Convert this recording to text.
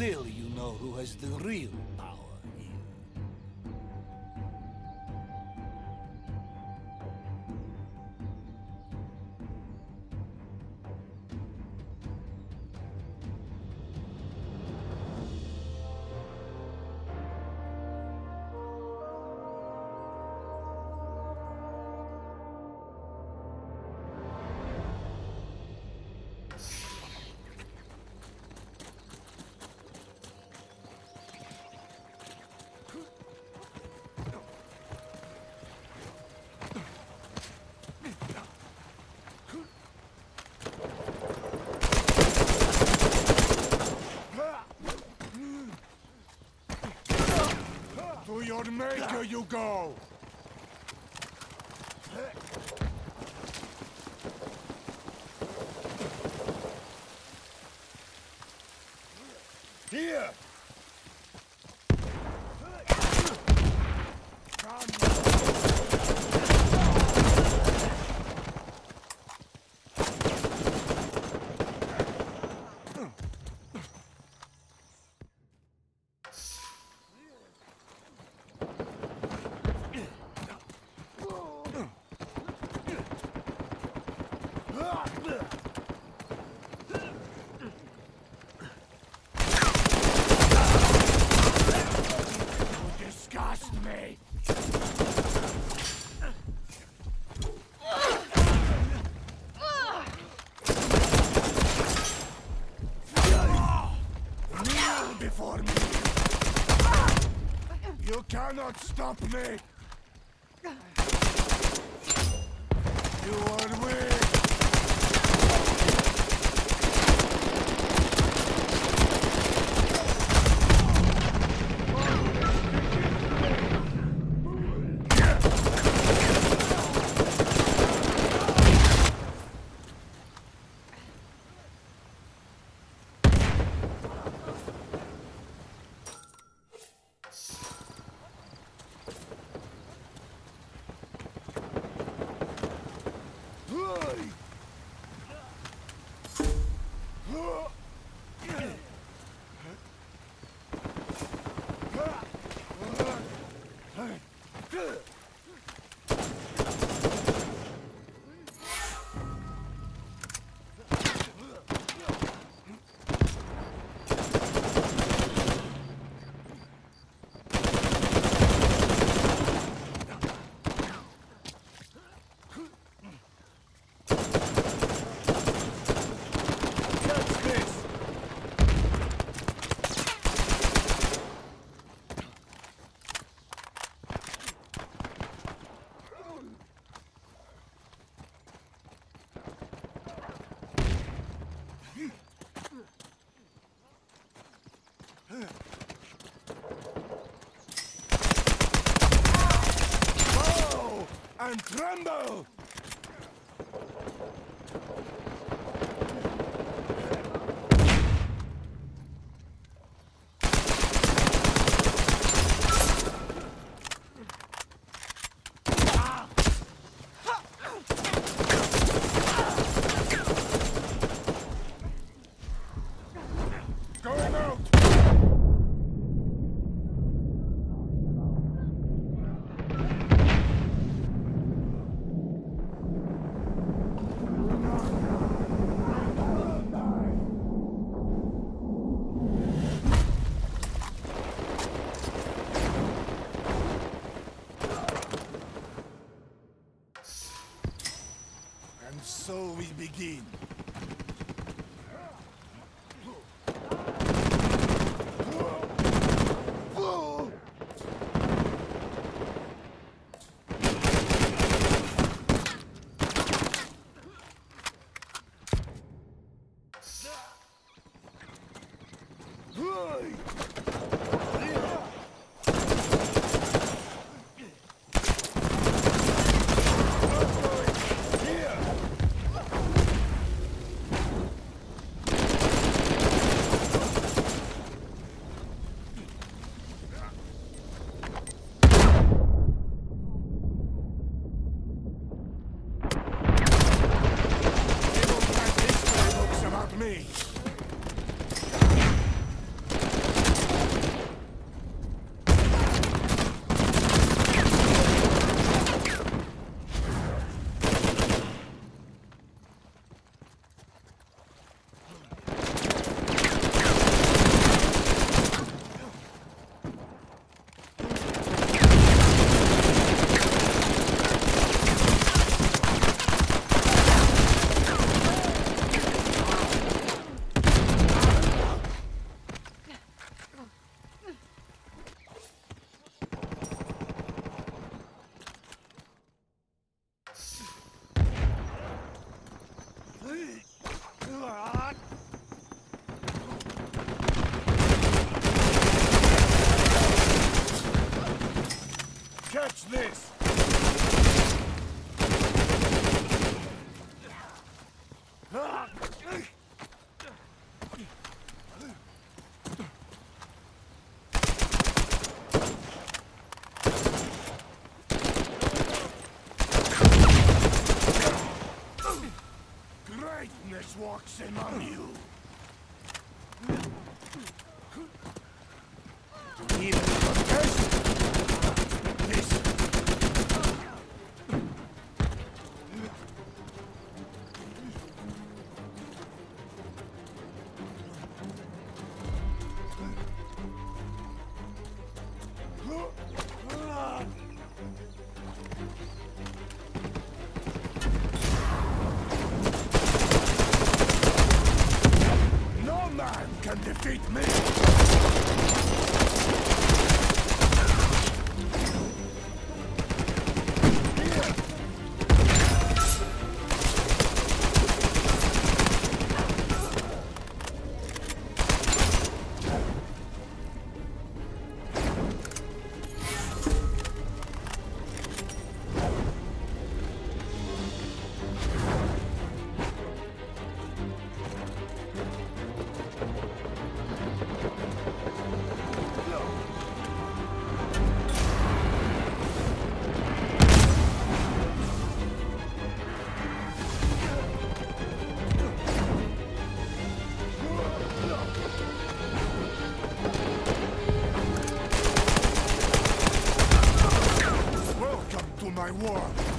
Clearly you know who has the real maker you go! Here! You cannot stop me! You are weak! 그 and tremble! So we begin. Books work.